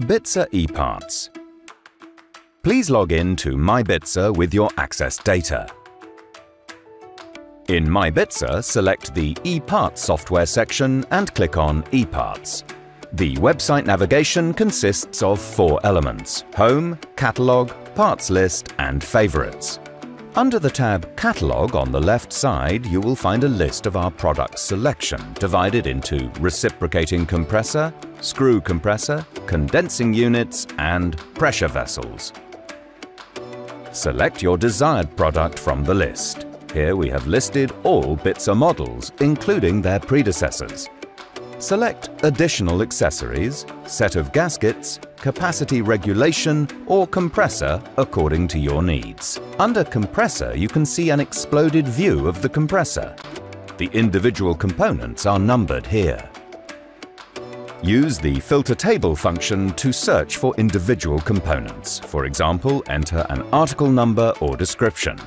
Bitzer eParts. Please log in to MyBitzer with your access data. In MyBitzer, select the eParts software section and click on eParts. The website navigation consists of four elements – Home, Catalogue, Parts List and Favorites. Under the tab Catalogue on the left side, you will find a list of our product selection divided into reciprocating compressor, screw compressor, condensing units and pressure vessels. Select your desired product from the list. Here we have listed all Bitzer models, including their predecessors. Select additional accessories, set of gaskets, capacity regulation or compressor according to your needs. Under compressor you can see an exploded view of the compressor. The individual components are numbered here. Use the filter table function to search for individual components. For example, enter an article number or description.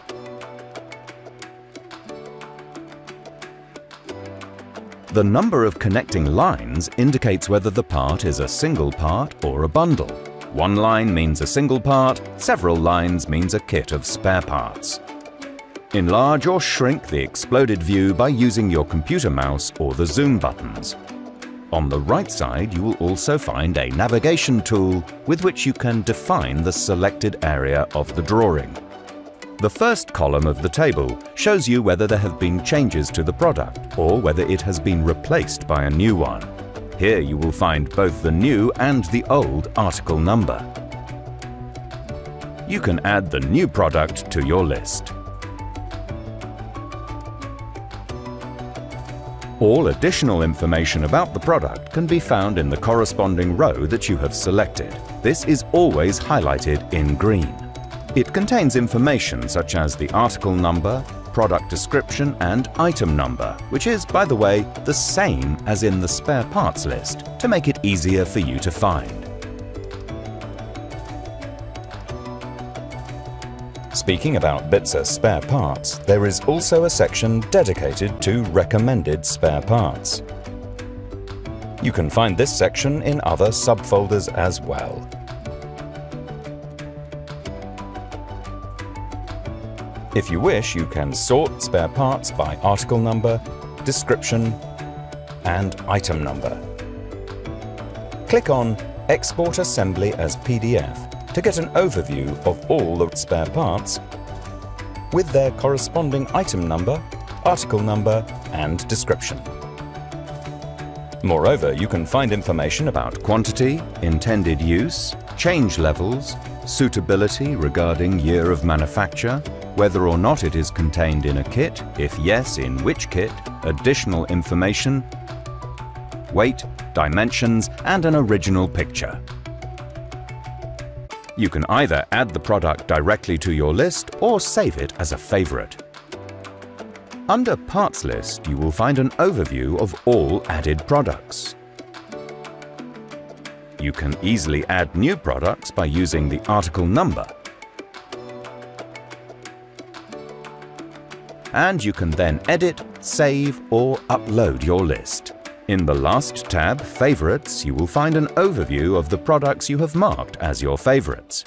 The number of connecting lines indicates whether the part is a single part or a bundle. One line means a single part, several lines means a kit of spare parts. Enlarge or shrink the exploded view by using your computer mouse or the zoom buttons. On the right side you will also find a navigation tool with which you can define the selected area of the drawing. The first column of the table shows you whether there have been changes to the product or whether it has been replaced by a new one. Here you will find both the new and the old article number. You can add the new product to your list. All additional information about the product can be found in the corresponding row that you have selected. This is always highlighted in green. It contains information such as the article number, product description and item number, which is, by the way, the same as in the spare parts list to make it easier for you to find. Speaking about Bitzer spare parts, there is also a section dedicated to recommended spare parts. You can find this section in other subfolders as well. If you wish, you can sort spare parts by article number, description and item number. Click on Export Assembly as PDF to get an overview of all the spare parts with their corresponding item number, article number and description. Moreover, you can find information about quantity, intended use, change levels, suitability regarding year of manufacture, whether or not it is contained in a kit, if yes, in which kit, additional information, weight, dimensions and an original picture. You can either add the product directly to your list or save it as a favorite. Under Parts List, you will find an overview of all added products. You can easily add new products by using the article number and you can then edit, save or upload your list. In the last tab, Favorites, you will find an overview of the products you have marked as your favorites.